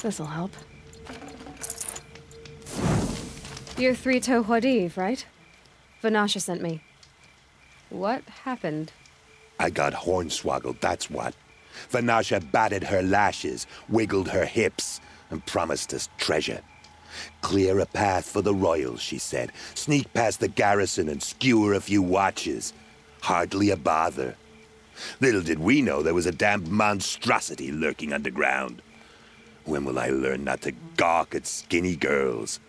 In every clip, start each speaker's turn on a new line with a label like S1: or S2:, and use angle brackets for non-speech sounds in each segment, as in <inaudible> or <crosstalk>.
S1: This'll help. You're Three-Toe Huadiv, right? Vanasha sent me. What happened?
S2: I got hornswoggled, that's what. Vanasha batted her lashes, wiggled her hips, and promised us treasure. Clear a path for the royals, she said. Sneak past the garrison and skewer a few watches. Hardly a bother. Little did we know there was a damned monstrosity lurking underground. When will I learn not to gawk at skinny girls?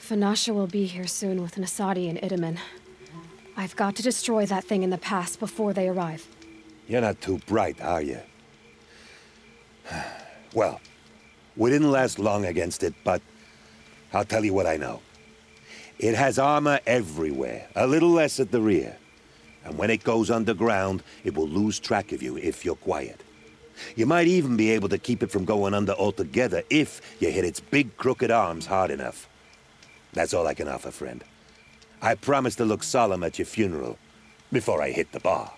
S1: Vanasha will be here soon with Nasadi and Itamen. I've got to destroy that thing in the past before they arrive.
S2: You're not too bright, are you? <sighs> Well, we didn't last long against it, but I'll tell you what I know. It has armor everywhere, a little less at the rear. And when it goes underground, it will lose track of you if you're quiet. You might even be able to keep it from going under altogether if you hit its big crooked arms hard enough. That's all I can offer, friend. I promise to look solemn at your funeral before I hit the bar.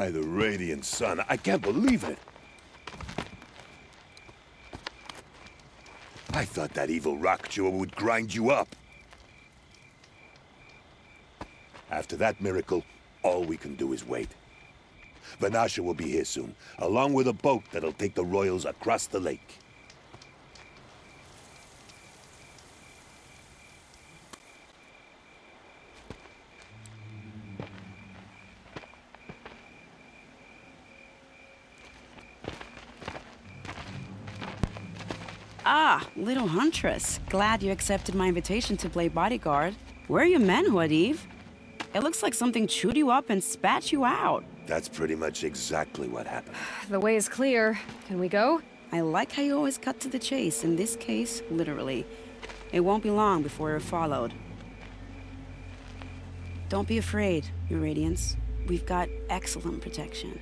S2: By the radiant sun, I can't believe it. I thought that evil rock chewer would grind you up. After that miracle, all we can do is wait. Vanasha will be here soon, along with a boat that'll take the royals across the lake.
S3: Little huntress. Glad you accepted my invitation to play bodyguard. Where are your men, Huadiv? It looks like something chewed you up and spat you out.
S2: That's pretty much exactly what happened.
S1: The way is clear. Can we go?
S3: I like how you always cut to the chase, in this case, literally. It won't be long before you're followed. Don't be afraid, Your Radiance. We've got excellent protection.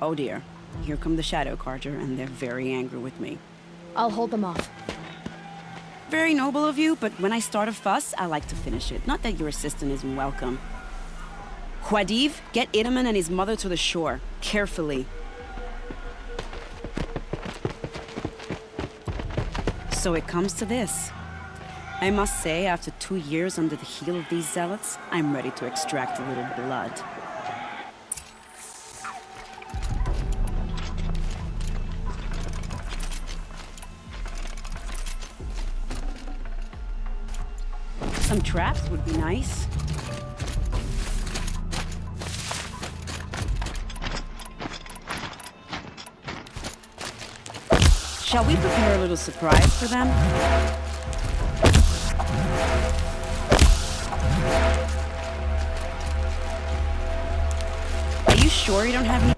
S3: Oh dear. Here come the Shadow Carja, and they're very angry with me.
S1: I'll hold them off.
S3: Very noble of you, but when I start a fuss, I like to finish it. Not that your assistant isn't welcome. Huadiv, get Itamen and his mother to the shore. Carefully. So it comes to this. I must say, after two years under the heel of these zealots, I'm ready to extract a little blood. Traps would be nice. Shall we prepare a little surprise for them? Are you sure you don't have any...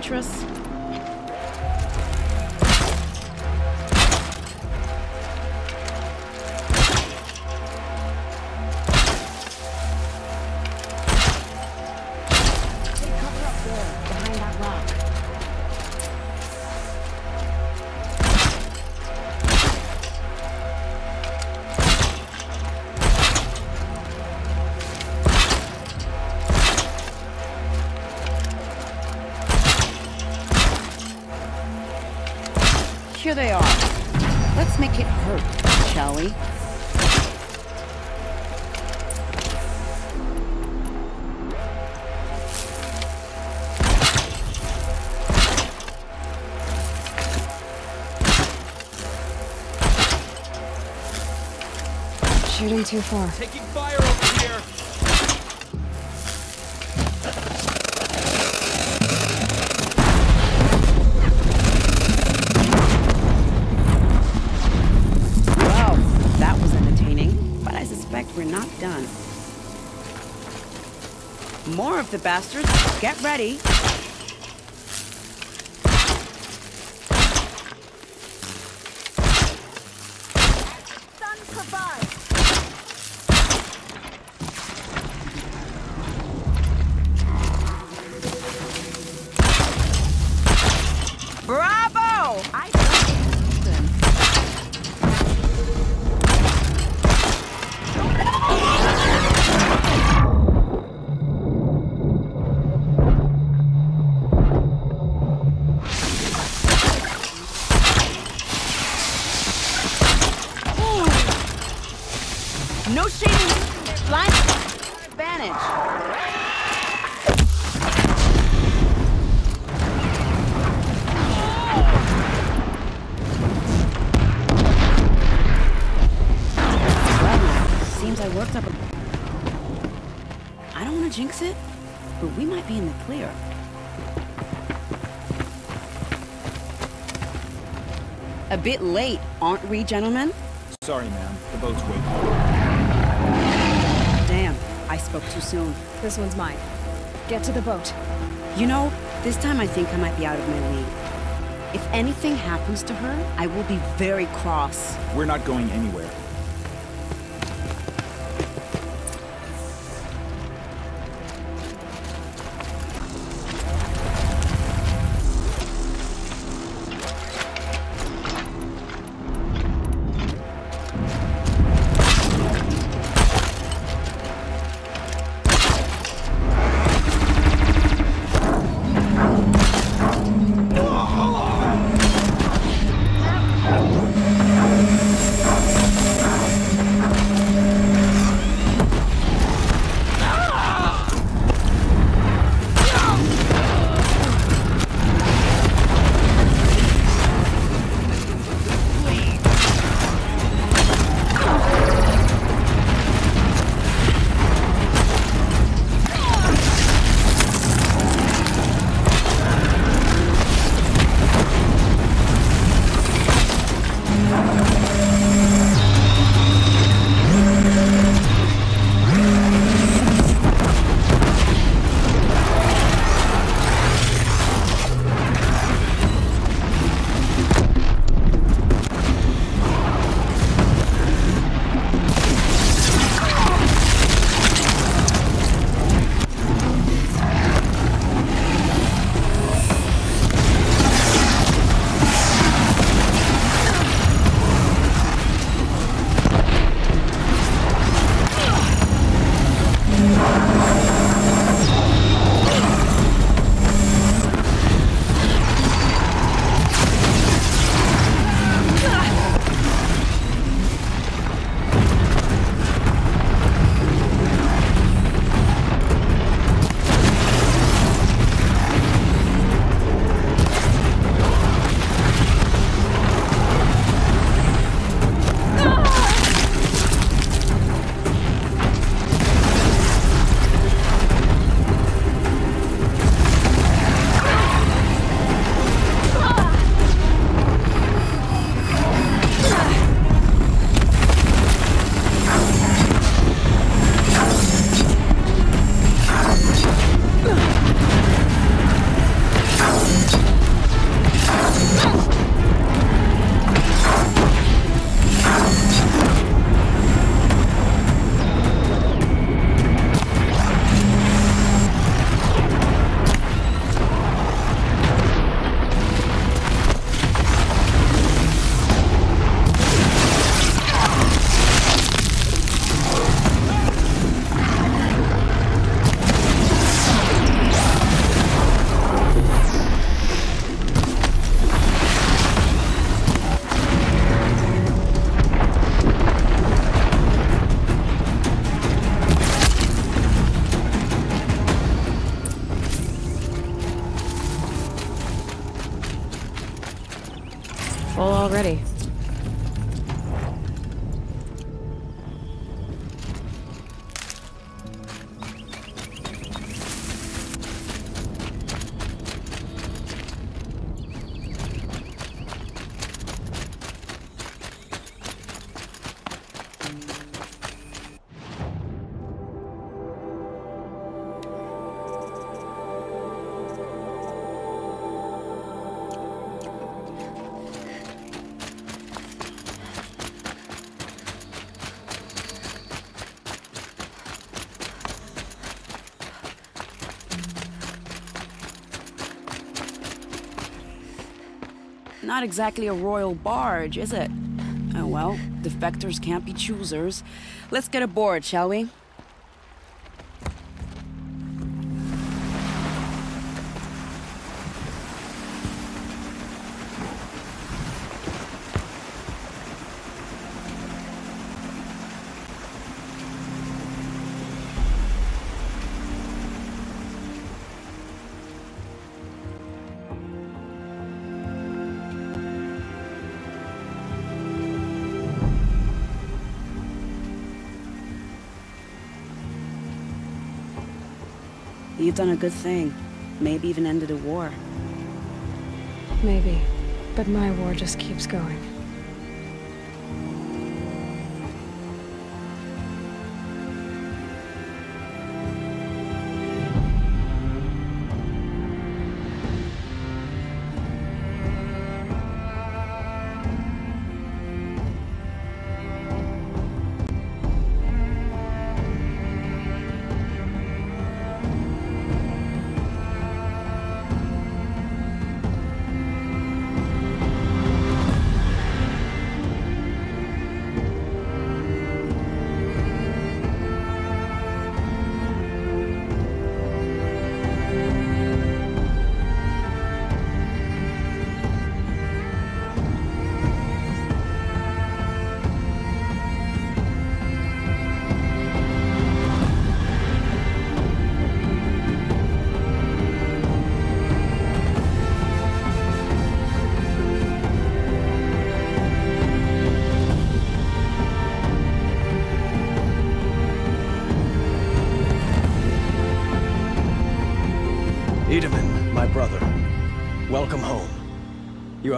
S3: Traps, Here they are. Let's make it hurt, shall we?
S1: Shooting too far.
S4: Taking fire over here!
S3: The bastards. Get ready. Bravo! I I don't want to jinx it, but we might be in the clear. A bit late, aren't we, gentlemen?
S4: Sorry, ma'am. The boat's waiting.
S3: Damn, I spoke too soon.
S1: This one's mine. Get to the boat.
S3: You know, this time I think I might be out of my league. If anything happens to her, I will be very cross.
S4: We're not going anywhere.
S3: Not exactly a royal barge, is it? Oh well, defectors can't be choosers. Let's get aboard, shall we? You've done a good thing. Maybe even ended a war.
S1: Maybe. But my war just keeps going.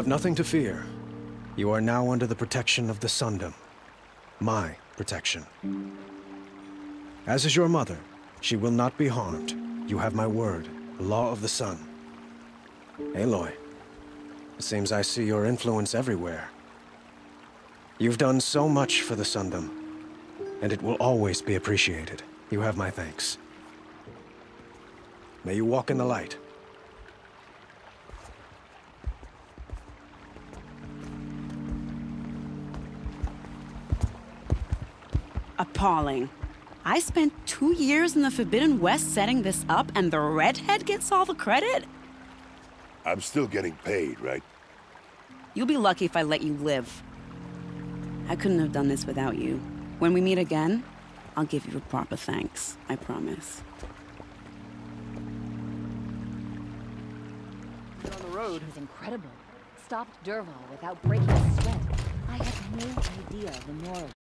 S5: Have nothing to fear. You are now under the protection of the Sundom. My protection. As is your mother, she will not be harmed. You have my word, the law of the sun. Aloy, it seems I see your influence everywhere. You've done so much for the Sundom, and it will always be appreciated. You have my thanks. May you walk in the light.
S3: Appalling. I spent two years in the Forbidden West setting this up, and the redhead gets all the credit?
S2: I'm still getting paid, right?
S3: You'll be lucky if I let you live. I couldn't have done this without you. When we meet again, I'll give you a proper thanks. I promise.
S6: on the road was incredible. Stopped Dervahl without breaking a sweat. I had no idea the moral